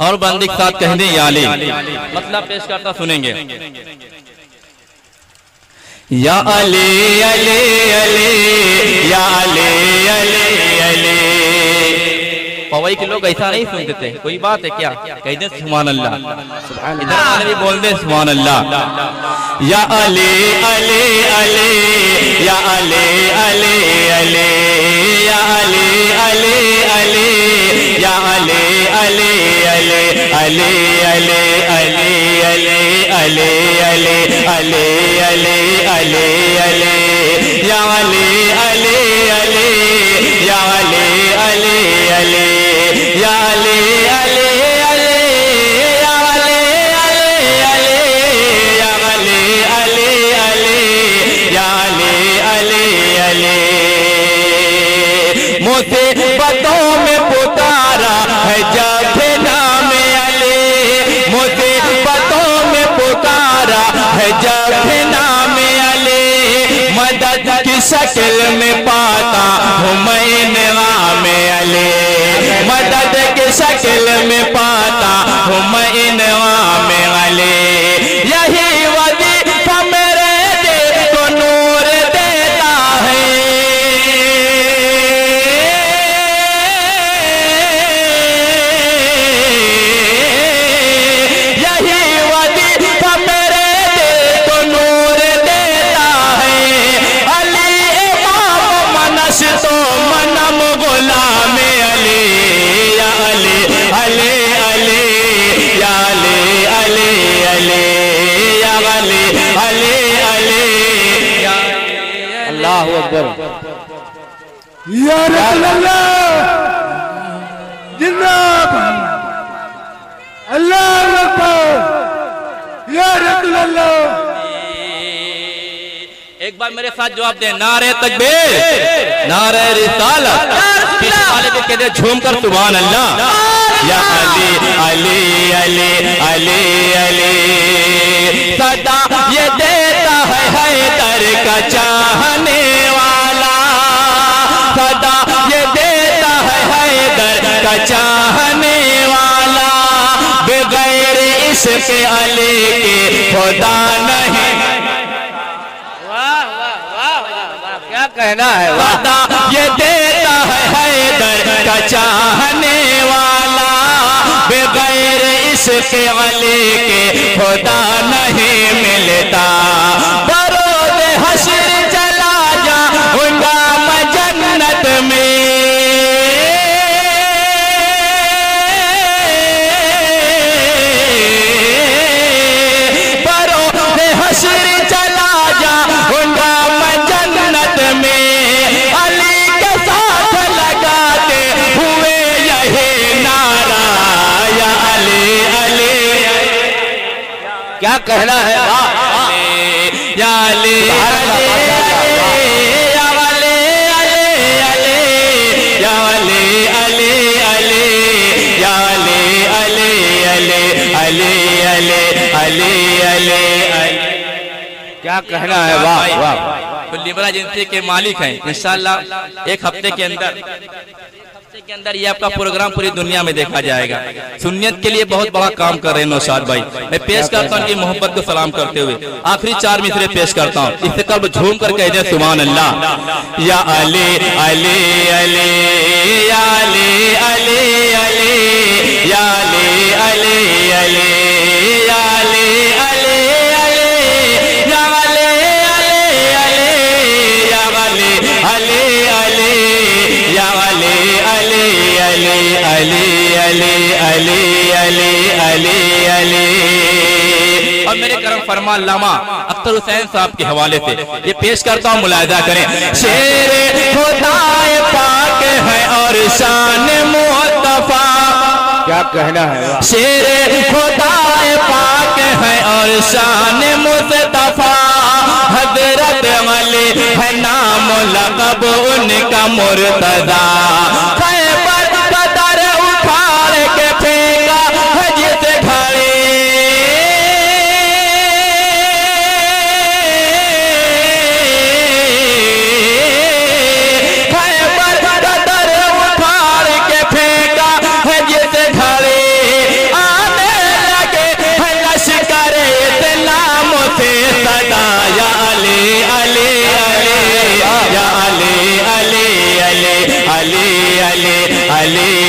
اور بندی کے ساتھ کہنے یا علی۔ مطلب پیش کرتا سنیں گے۔ یا علی علی علی یا علی علی علی۔ پوائی کے لوگ ایسا نہیں سنتے تھے کوئی بات ہے کیا؟ کہہ دیں سبحان اللہ۔ ادھر بھی بول دیں سبحان اللہ۔ یا علی علی علی یا علی علی علی علی علی علی علی علی علی علی علی یا علی علی علی یا علی علی علی یا علی علی علی ہے نام علی مدد کی شکل میں پاتا ہوں میں نام علی مدد کی شکل میں پاتا اکبر یا رسول اللہ! جناب! اللہ اکبر! یا رسول اللہ! ایک بار میرے ساتھ جواب دیں۔ نعرہ تکبیر نعرہ رسالت۔ پیچھے والے بھی کہتے ہیں جھوم کر سبحان اللہ۔ یا علی علی علی علی علی۔ صدا یہ دیتا ہے حیدر کا چاہنے بغیر عشق علی کے خدا نہیں۔ کیا کہنا ہے وعدہ یہ دیتا ہے حیدر کا چاہنے والا۔ بغیر عشق علی کے خدا نہیں ملتا۔ علی علی علی علی کیا کہنا ہے؟ واہ واہ تو لیبرا ایجنسی کے مالک ہیں انشاءاللہ ایک ہفتے کے اندر ہفتے کے اندر یہ آپ کا پروگرام پوری دنیا میں دیکھا جائے گا۔ سنیت کے لیے بہت بڑا کام کر رہے ہیں نوشاد بھائی۔ میں پیش کرتا ہوں کہ محبت کو سلام کرتے ہوئے۔ آخری چار مصرے پیش کرتا ہوں۔ اس سے قلب جھوم کر کہہ دیں، سبحان اللہ۔ یا علی علی علی، یا علی علی علی، یا علی علی علی۔ علی علی علی علی علی۔ اور میرے کرم فرما علامہ اختر حسین صاحب کے حوالے سے یہ پیش کرتا ہوں ملاحظہ کریں۔ شیر خدا پاک ہے اور شان مصطفیٰ۔ کیا کہنا ہے؟ شیر خدا پاک ہے اور شان مصطفیٰ۔ حضرت علی ہے نام لقب ان کا مرتضی۔ ali